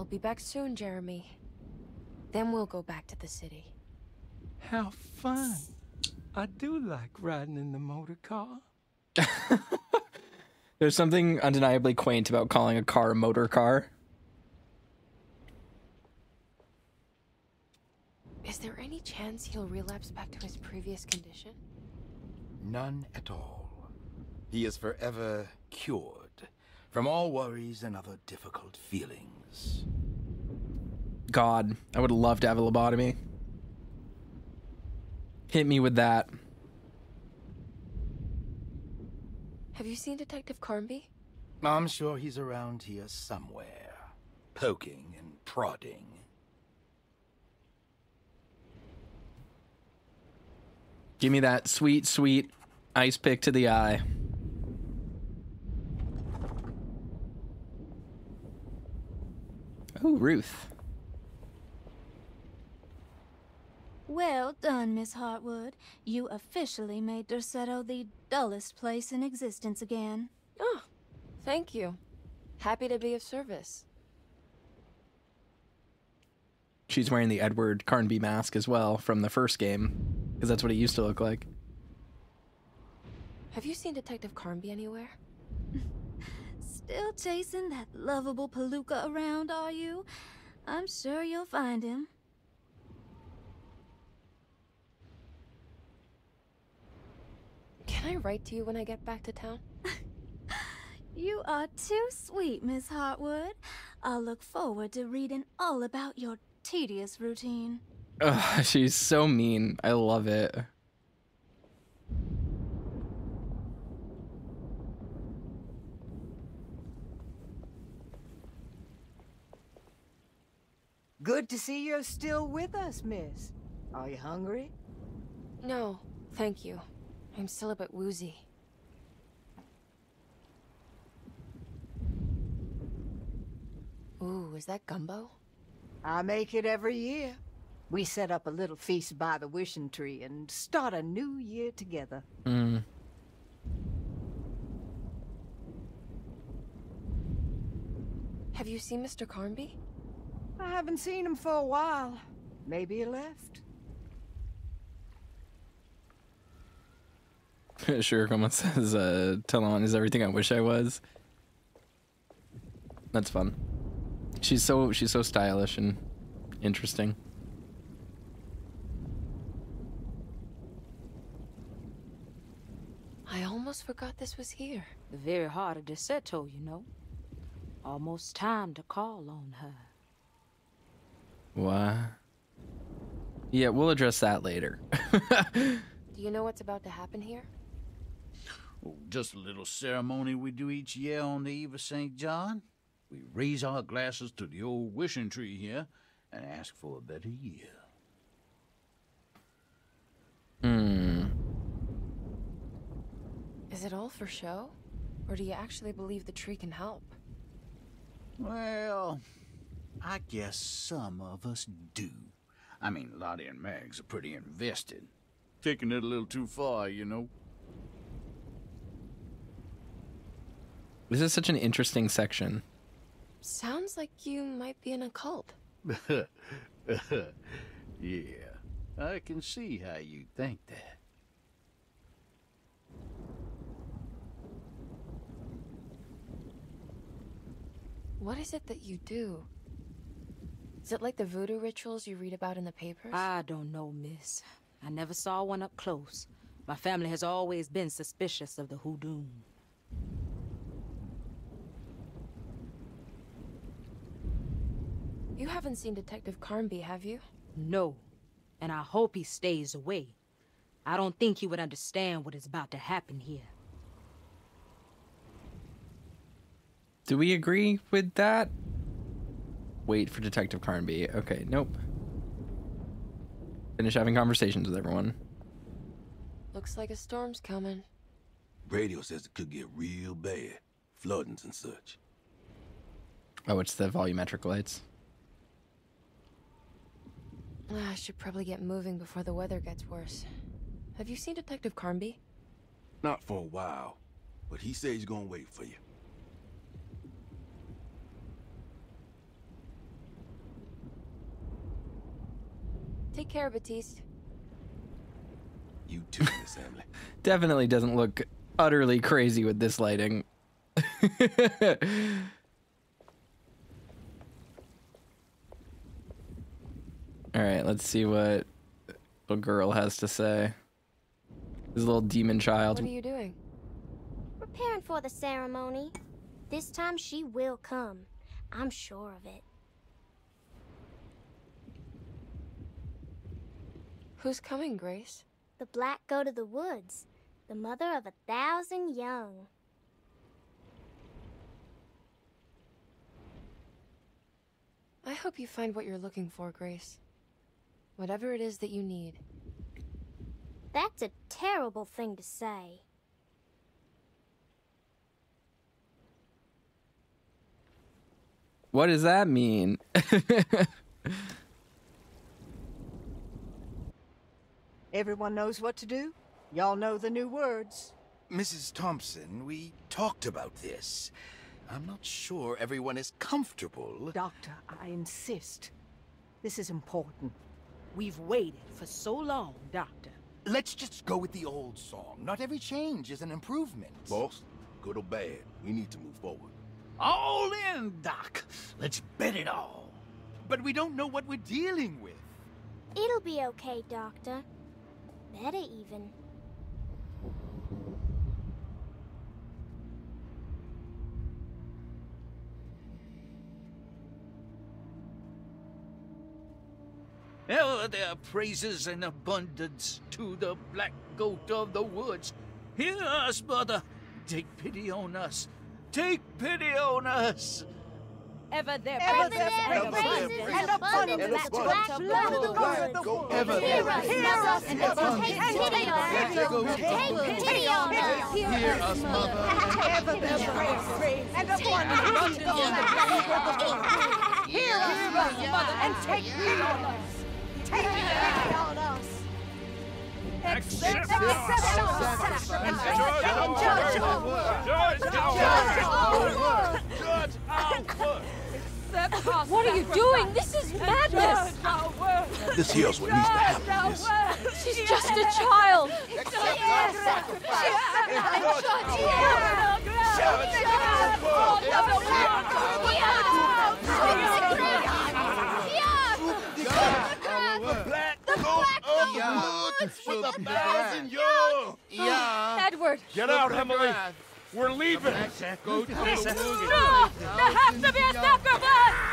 I'll be back soon, Jeremy. Then we'll go back to the city. How fun. I do like riding in the motor car. There's something undeniably quaint about calling a car a motor car. Is there any chance he'll relapse back to his previous condition? None at all. He is forever cured from all worries and other difficult feelings. God, I would love to have a lobotomy. Hit me with that. Have you seen Detective Carnby? I'm sure he's around here somewhere, poking and prodding. Give me that sweet, sweet ice pick to the eye. Oh, Ruth. Well done, Miss Hartwood. You officially made Derceto the dullest place in existence again. Oh, thank you. Happy to be of service. She's wearing the Edward Carnby mask as well from the first game, because that's what it used to look like. Have you seen Detective Carnby anywhere? Still chasing that lovable Palooka around, are you? I'm sure you'll find him. Can I write to you when I get back to town? you are too sweet, Miss Hartwood. I'll look forward to reading all about your tedious routine. Ugh, she's so mean. I love it. Good to see you're still with us, miss. Are you hungry? No, thank you. I'm still a bit woozy. Ooh, is that gumbo? I make it every year. We set up a little feast by the wishing tree and start a new year together. Mm. Have you seen Mr. Carnby? I haven't seen him for a while. Maybe he left. sure, someone says, uh, Talon is everything I wish I was. That's fun. She's so she's so stylish and interesting. I almost forgot this was here. The very heart of Derceto, you know. Almost time to call on her. What? Yeah, we'll address that later. Do you know what's about to happen here? Oh, just a little ceremony we do each year on the eve of St. John. We raise our glasses to the old wishing tree here and ask for a better year. Hmm. Is it all for show? Or do you actually believe the tree can help? Well, I guess some of us do. I mean, Lottie and Mags are pretty invested. Taking it a little too far, you know. This is such an interesting section. Sounds like you might be in a cult. yeah, I can see how you think that. What is it that you do? Is it like the voodoo rituals you read about in the papers? I don't know, miss. I never saw one up close. My family has always been suspicious of the hoodoo. You haven't seen Detective Carnby, have you? No, and I hope he stays away. I don't think he would understand what is about to happen here. Do we agree with that? Wait for Detective Carnby. Okay, nope. Finish having conversations with everyone. Looks like a storm's coming. Radio says it could get real bad. Floodings and such. Oh, it's the volumetric lights. Ah, I should probably get moving before the weather gets worse. Have you seen Detective Carnby? Not for a while, but he says he's gonna wait for you. Take care, Batiste. You too, Miss Emily. Definitely doesn't look utterly crazy with this lighting. All right, let's see what a girl has to say. This little demon child. What are you doing? Preparing for the ceremony. This time she will come. I'm sure of it. Who's coming, Grace? The black Goat of the woods, the mother of a thousand young. I hope you find what you're looking for, Grace. Whatever it is that you need. That's a terrible thing to say. What does that mean? Everyone knows what to do? Y'all know the new words. Mrs. Thompson, we talked about this. I'm not sure everyone is comfortable. Doctor, I insist. This is important. We've waited for so long, Doctor. Let's just go with the old song. Not every change is an improvement. Boss, good or bad, we need to move forward. All in, Doc. Let's bet it all. But we don't know what we're dealing with. It'll be okay, Doctor. Better even. Hell, their praises and abundance to the black goat of the woods. Hear us, mother. Take pity on us. Take pity on us. Ever their Ever praises there and praises abundance. and abundance and that abundance. black blood of the woods. Ever Hear us, Hear us, and take pity on us. Take pity on us. Hear us, mother. Ever the praise and abundance. Hear us, mother, and take pity on us. Take pity on us. Accept our sacrifice and judge our work. Judge our work. What are you doing? This is madness! This here's what needs to happen. This. She's just a child! Black goat of the woods for the thousand young. Yeah. Edward! Get out, Emily. We're leaving. Go to No! There has to be a sacrifice!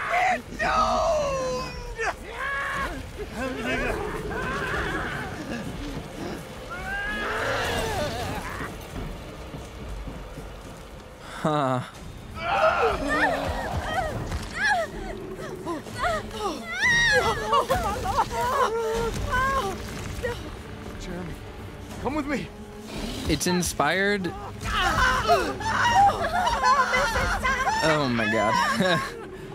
Huh. Jeremy, come with me. It's inspired. Oh my god.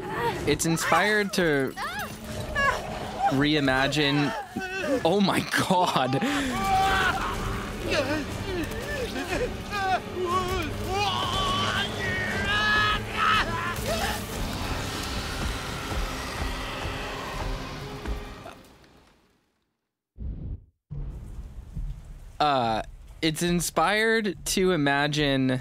it's inspired to reimagine. Oh my god. Uh, it's inspired to imagine,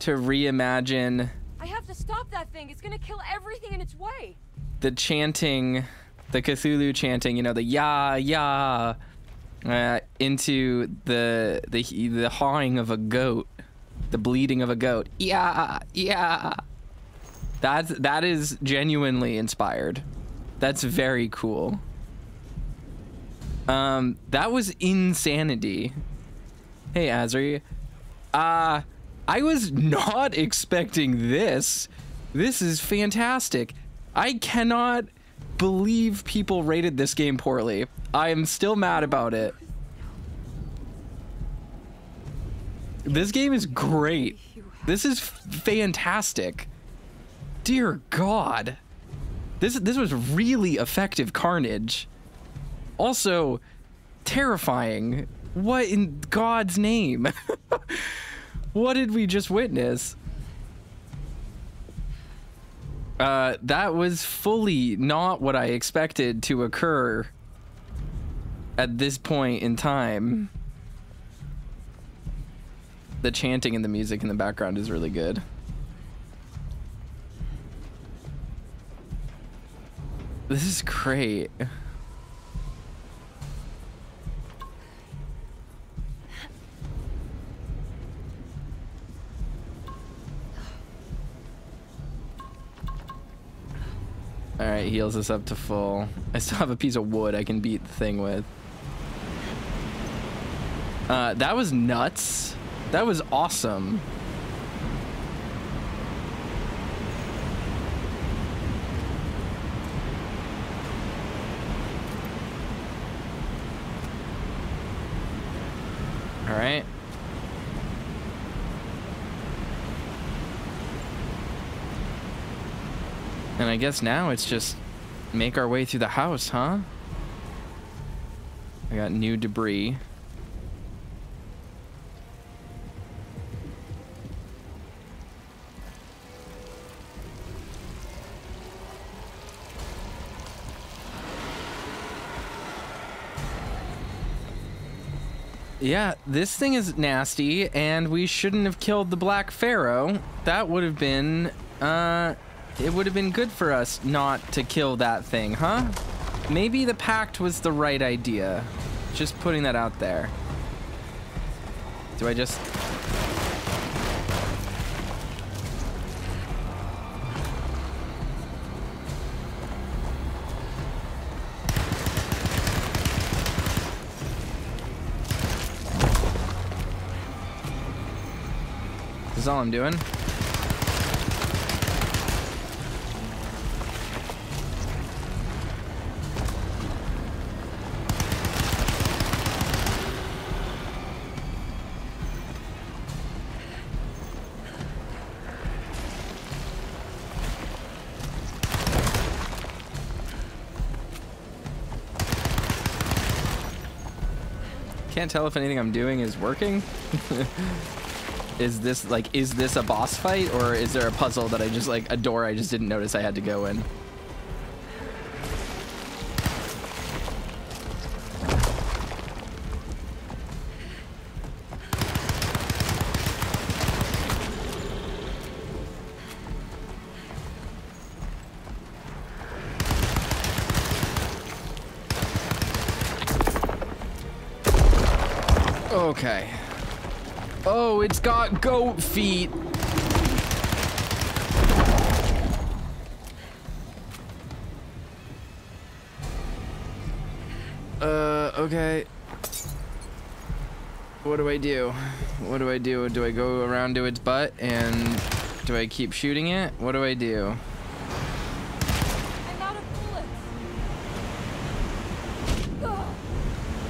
to reimagine I have to stop that thing. It's gonna kill everything in its way. the chanting, the Cthulhu chanting, you know, the ya ya, uh, into the the the hawing of a goat, the bleeding of a goat. Yeah, yeah. That's that is genuinely inspired. That's very cool. Um, that was insanity. Hey, Azri. Uh, I was not expecting this. This is fantastic. I cannot believe people rated this game poorly. I am still mad about it. This game is great. This is fantastic. Dear God. This this was really effective carnage. Also terrifying. What in God's name? what did we just witness? Uh, that was fully not what I expected to occur at this point in time. The chanting and the music in the background is really good. This is great. Alright, heals us up to full. I still have a piece of wood I can beat the thing with. Uh, that was nuts. That was awesome. All right. And I guess now it's just make our way through the house, huh? I got new debris. Yeah, this thing is nasty, and we shouldn't have killed the Black Pharaoh. That would have been, uh, it would have been good for us not to kill that thing, huh? Maybe the pact was the right idea. Just putting that out there. Do I just... This is all I'm doing. Can't tell if anything I'm doing is working. is this like is this a boss fight or is there a puzzle that I just like a door I just didn't notice I had to go in? It's got goat feet. Uh, okay. What do I do? What do I do? Do I go around to its butt and do I keep shooting it? What do I do?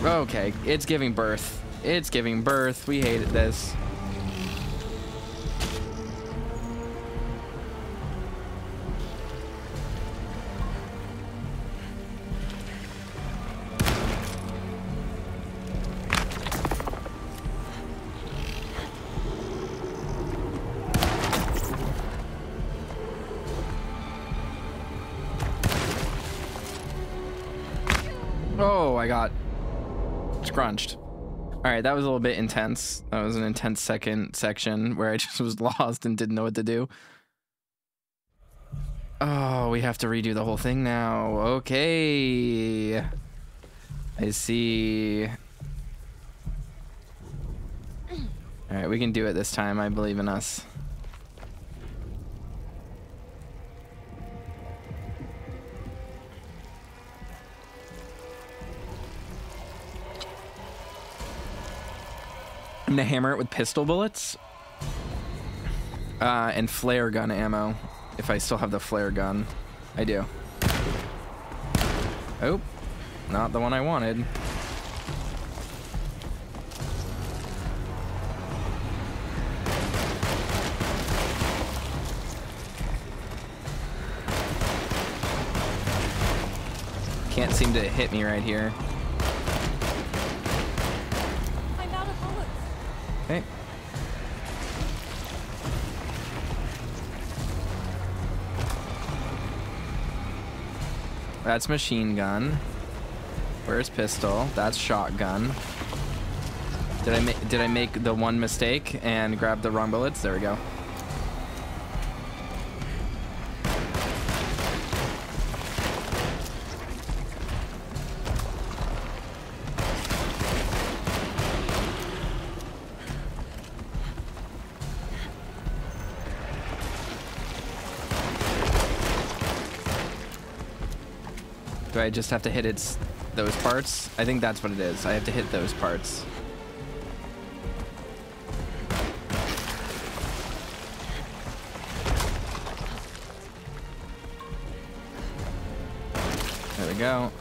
Okay, it's giving birth. It's giving birth. We hated this. I got scrunched. All right, that was a little bit intense. That was an intense second section where I just was lost and didn't know what to do. Oh, we have to redo the whole thing now. Okay. I see. All right, we can do it this time. I believe in us. I'm gonna hammer it with pistol bullets. Uh, and flare gun ammo. If I still have the flare gun. I do. Oh, not the one I wanted. Can't seem to hit me right here. That's machine gun. Where's pistol? That's shotgun. Did I make did I make the one mistake and grab the wrong bullets? There we go. Do I just have to hit its those parts? I think that's what it is. I have to hit those parts. There we go.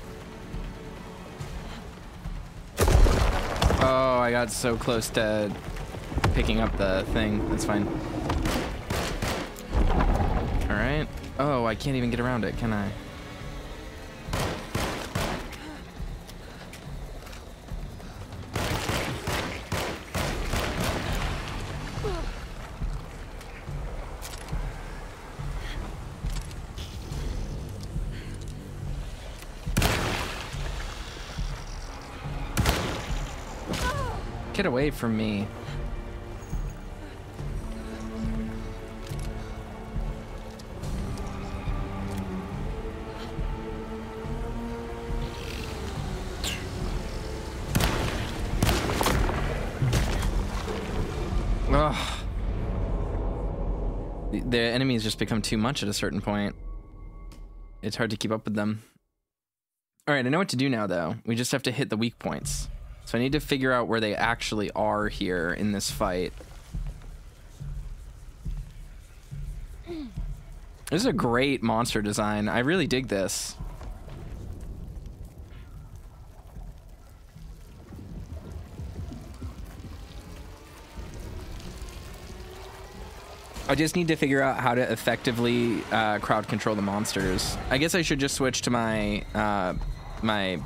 Oh, I got so close to picking up the thing. That's fine. All right. Oh, I can't even get around it, can I? Away from me. Ugh. The, enemies just become too much at a certain point. It's hard to keep up with them. All right, I know what to do now, though. We just have to hit the weak points. So I need to figure out where they actually are here in this fight. This is a great monster design. I really dig this. I just need to figure out how to effectively uh, crowd control the monsters. I guess I should just switch to my uh, my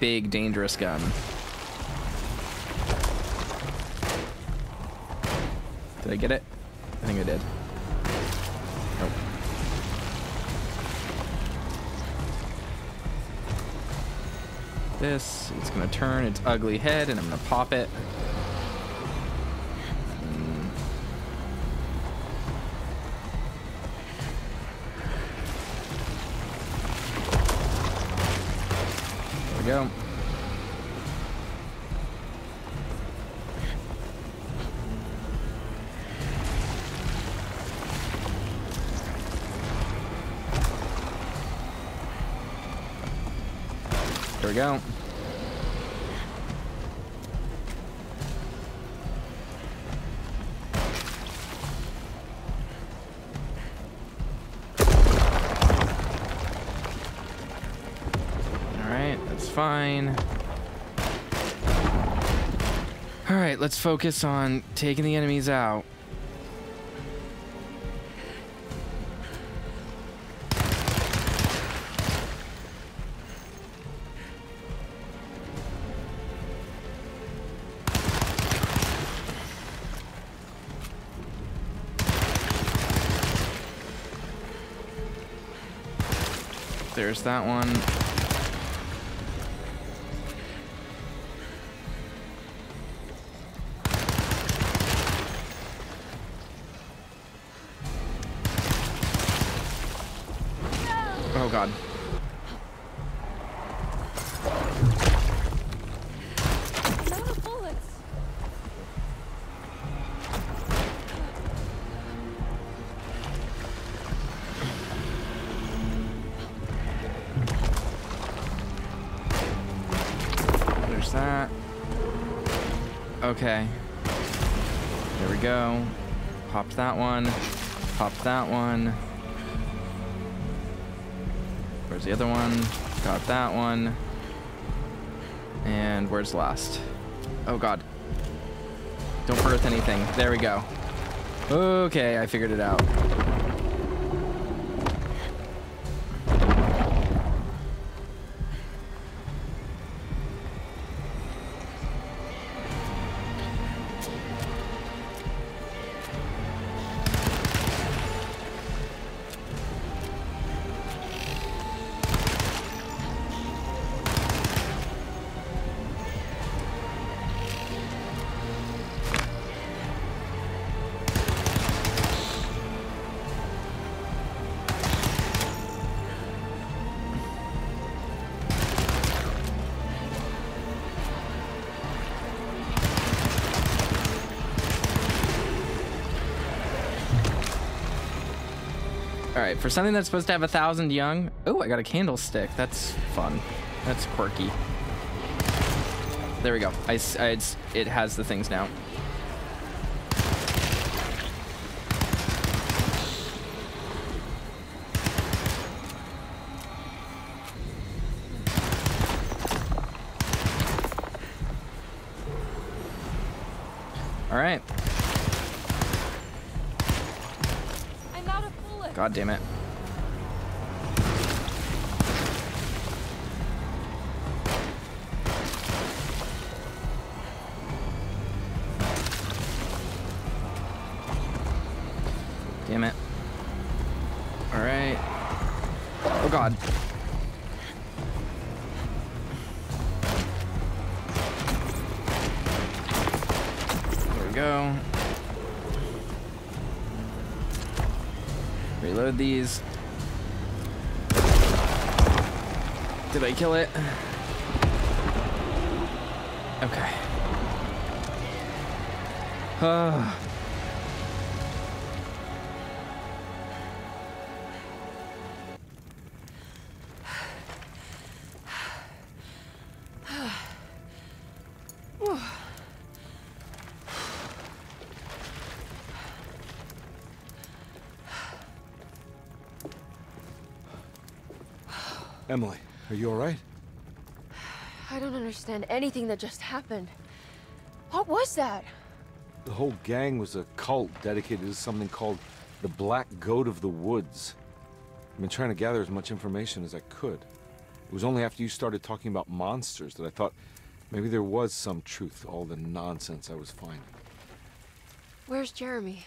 big dangerous gun. Did I get it? I think I did. Nope. This, it's gonna turn its ugly head and I'm gonna pop it. Go. There we go. Let's focus on taking the enemies out. There's that one. Other one? Got that one. And where's last? Oh god. Don't birth anything. There we go. Okay, I figured it out. Right, for something that's supposed to have a thousand young. Oh, I got a candlestick. That's fun. That's quirky. There we go. I, I- it has the things now. All right. I'm out of bullets. God damn it. Kill it? Okay. Uh, Emily, are you all right? I don't understand anything that just happened. What was that? The whole gang was a cult dedicated to something called the Black Goat of the Woods. I've been trying to gather as much information as I could. It was only after you started talking about monsters that I thought maybe there was some truth to all the nonsense I was finding. Where's Jeremy?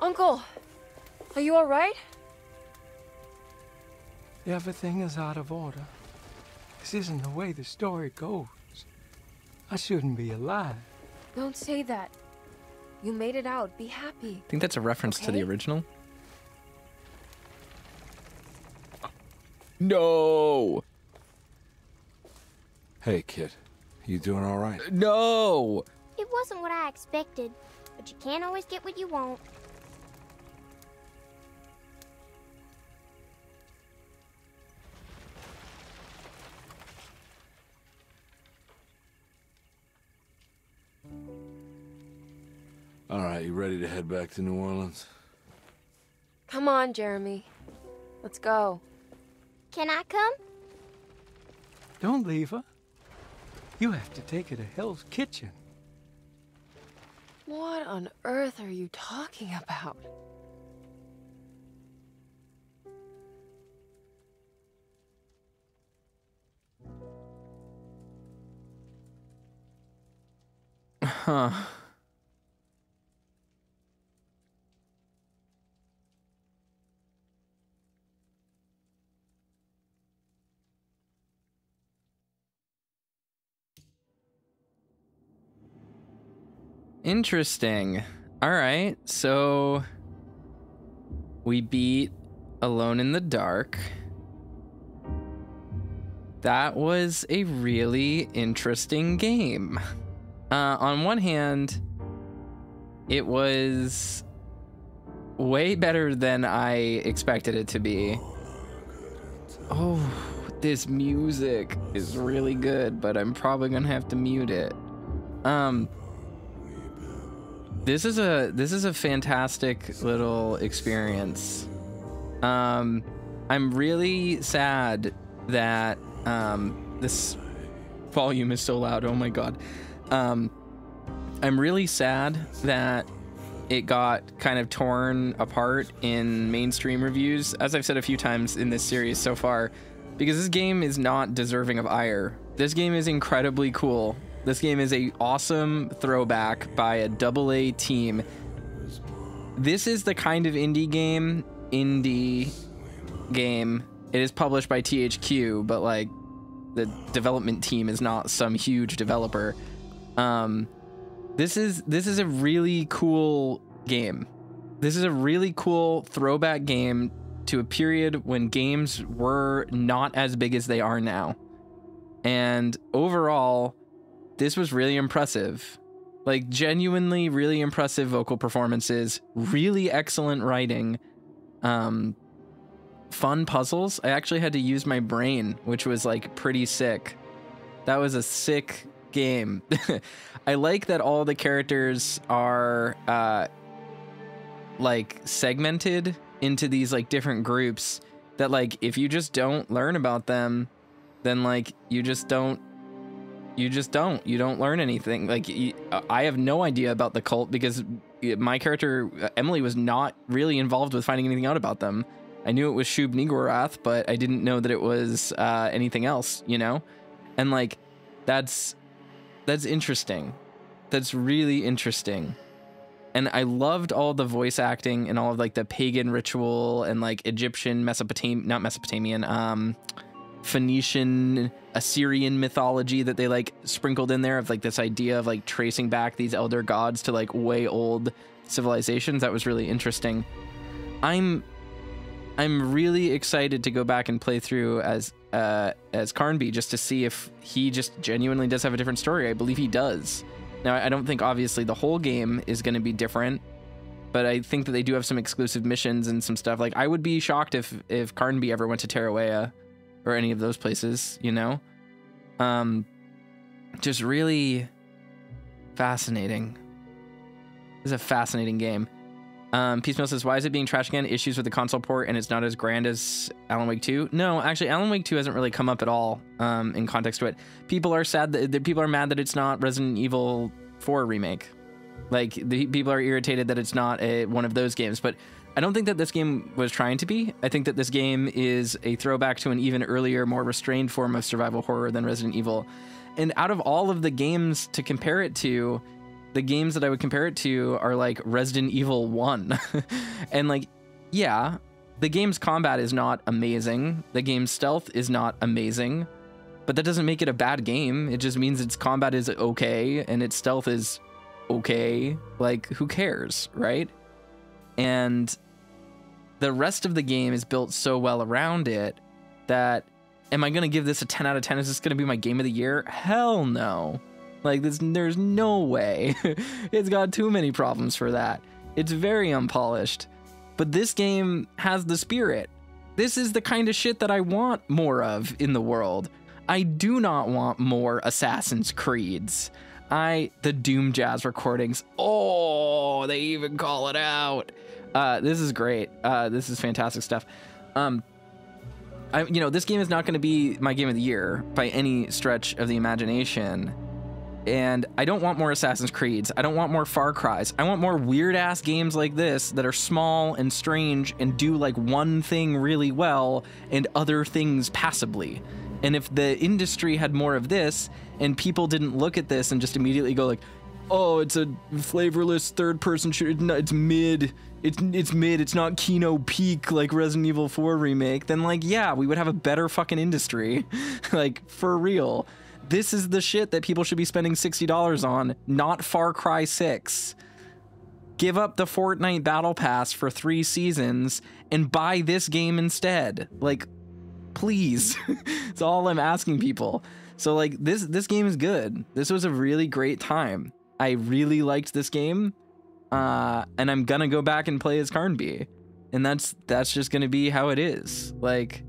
Uncle, are you all right? Everything is out of order. This isn't the way the story goes. I shouldn't be alive. Don't say that. You made it out. Be happy. I think that's a reference to the original. No. Hey, kid. You doing all right? No. It wasn't what I expected, but you can't always get what you want. Ready to head back to New Orleans? Come on, Jeremy. Let's go. Can I come? Don't leave her. You have to take her to Hell's Kitchen. What on earth are you talking about? Huh. Interesting. All right. So we beat Alone in the Dark. That was a really interesting game. Uh, on one hand, it was way better than I expected it to be. Oh, this music is really good, but I'm probably gonna have to mute it. Um, this is a this is a fantastic little experience. Um, I'm really sad that um this volume is so loud. Oh my god. Um, I'm really sad that it got kind of torn apart in mainstream reviews, as I've said a few times in this series so far, because this game is not deserving of ire. This game is incredibly cool. This game is a awesome throwback by a double A team. This is the kind of indie game, indie game. It is published by THQ, but like the development team is not some huge developer. Um, this is this is a really cool game. This is a really cool throwback game to a period when games were not as big as they are now. And overall, this was really impressive. Like genuinely really impressive vocal performances, really excellent writing. um, fun puzzles. I actually had to use my brain, which was like pretty sick. That was a sick game. I like that all the characters are uh, like segmented into these like different groups that like if you just don't learn about them then like you just don't you just don't. You don't learn anything. Like I have no idea about the cult because my character uh, emily was not really involved with finding anything out about them. I knew it was shub niggurath but i didn't know that it was uh, anything else you know? And like that's that's interesting. That's really interesting. And I loved all the voice acting and all of like the pagan ritual and like Egyptian, Mesopotamian, not Mesopotamian, um, Phoenician, Assyrian mythology that they like sprinkled in there of like this idea of like tracing back these elder gods to like way old civilizations. That was really interesting. I'm I'm really excited to go back and play through as uh as Carnby just to see if he just genuinely does have a different story. I believe he does. Now, I don't think obviously the whole game is going to be different, but I think that they do have some exclusive missions and some stuff. Like I would be shocked if if Carnby ever went to Tarawea or any of those places, you know. Um just really fascinating. This is a fascinating game. Um, Peace Mill says, "Why is it being trashed again? Issues with the console port, and it's not as grand as Alan Wake 2." No, actually, Alan Wake 2 hasn't really come up at all um, in context to it. People are sad that, that people are mad that it's not Resident Evil 4 remake. Like the people are irritated that it's not a, one of those games, but I don't think that this game was trying to be. I think that this game is a throwback to an even earlier, more restrained form of survival horror than Resident Evil. And out of all of the games to compare it to, the games that I would compare it to are like Resident Evil 1. and like, yeah, the game's combat is not amazing. The game's stealth is not amazing. But that doesn't make it a bad game. It just means its combat is okay and its stealth is okay. Like, who cares, right? And the rest of the game is built so well around it that am I going to give this a 10 out of 10? Is this going to be my game of the year? Hell no. Like this there's no way. it's got too many problems for that. It's very unpolished. But this game has the spirit. This is the kind of shit that I want more of in the world. I do not want more Assassin's Creeds. I the Doom Jazz recordings. Oh, they even call it out. Uh, this is great. Uh, this is fantastic stuff. Um, I, you know, this game is not going to be my game of the year by any stretch of the imagination. And I don't want more Assassin's Creeds. I don't want more Far Cries. I want more weird ass games like this that are small and strange and do like one thing really well and other things passably. And if the industry had more of this and people didn't look at this and just immediately go like, "Oh, it's a flavorless third-person shooter. It's mid. It's it's mid. It's not Kino peak like Resident Evil 4 remake." Then like, yeah, we would have a better fucking industry. like for real. This is the shit that people should be spending $60 on, not Far Cry 6. Give up the Fortnite Battle Pass for 3 seasons and buy this game instead. Like please. it's all I'm asking people. So like this this game is good. This was a really great time. I really liked this game. Uh and I'm to go back and play as Carnby. And that's that's just to be how it is. Like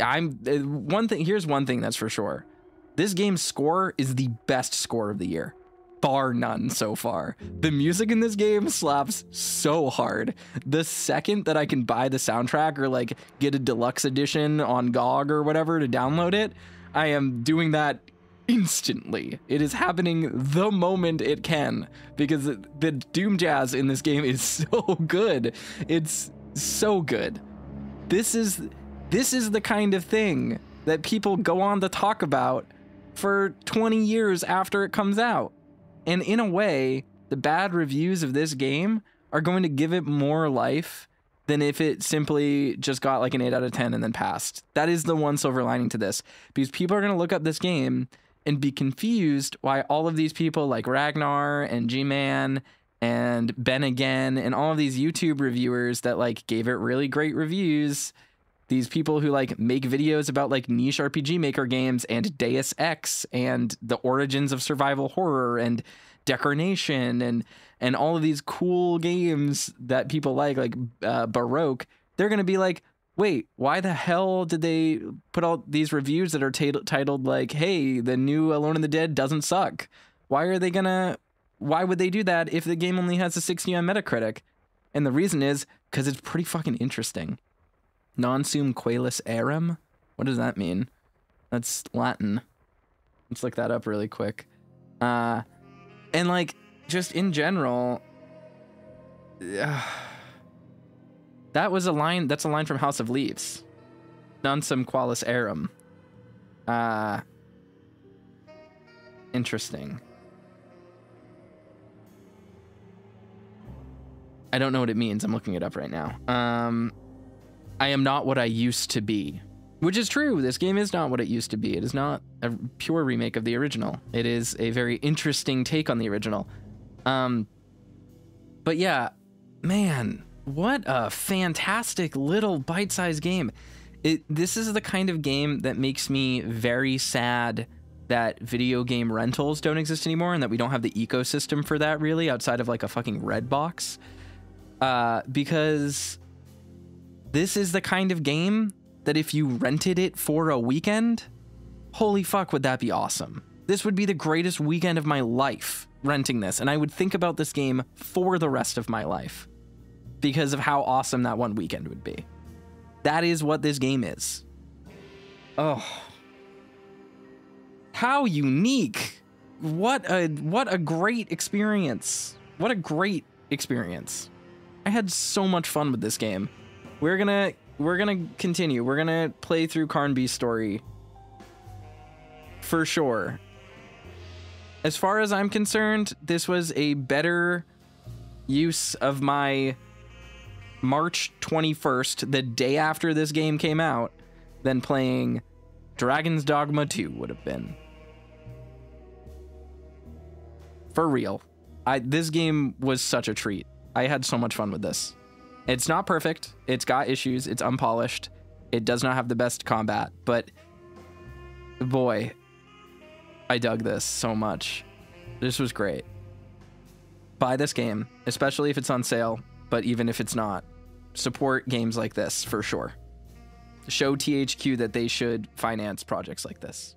I'm uh, one thing here's one thing that's for sure. This game's score is the best score of the year bar none so far. The music in this game slaps so hard. The second that I can buy the soundtrack or like get a deluxe edition on GOG or whatever to download it, I am doing that instantly. It is happening the moment it can because the Doom Jazz in this game is so good. It's so good. This is this is the kind of thing that people go on to talk about for 20 years after it comes out. And in a way, the bad reviews of this game are going to give it more life than if it simply just got like an 8 out of 10 and then passed. That is the one silver lining to this because people are going to look up this game and be confused why all of these people like Ragnar and G-Man and Ben again and all of these YouTube reviewers that like gave it really great reviews these people who like make videos about like niche RPG maker games and Deus Ex and the origins of survival horror and Decoration and and all of these cool games that people like, like uh, Baroque, they're gonna be like, wait, why the hell did they put all these reviews that are tit- titled like, "Hey, the new Alone in the Dead doesn't suck"? Why are they gonna? Why would they do that if the game only has a 60 on Metacritic? And the reason is because it's pretty fucking interesting. Non sum qualis arum? What does that mean? That's Latin. Let's look that up really quick. Uh, and like, just in general, uh, that was a line. That's a line from House of Leaves. Non sum qualis arum. Uh, interesting. I don't know what it means. I'm looking it up right now. Um, I am not what I used to be, which is true. This game is not what it used to be. It is not a pure remake of the original. It is a very interesting take on the original. Um, but yeah, man, what a fantastic little bite-sized game. It this is the kind of game that makes me very sad that video game rentals don't exist anymore and that we don't have the ecosystem for that really outside of like a fucking Redbox. Uh, because this is the kind of game that if you rented it for a weekend, holy fuck, would that be awesome. This would be the greatest weekend of my life renting this, and I would think about this game for the rest of my life because of how awesome that one weekend would be. That is what this game is. Oh. How unique. What a what a great experience. What a great experience. I had so much fun with this game. We're gonna we're gonna continue. We're gonna play through Carnby's story for sure. As far as I'm concerned, this was a better use of my March 21st, the day after this game came out, than playing Dragon's Dogma 2 would have been. For real. I this game was such a treat. I had so much fun with this. It's not perfect. It's got issues. It's unpolished. It does not have the best combat, but boy, I dug this so much. This was great. Buy this game, especially if it's on sale, but even if it's not, support games like this for sure. Show THQ that they should finance projects like this.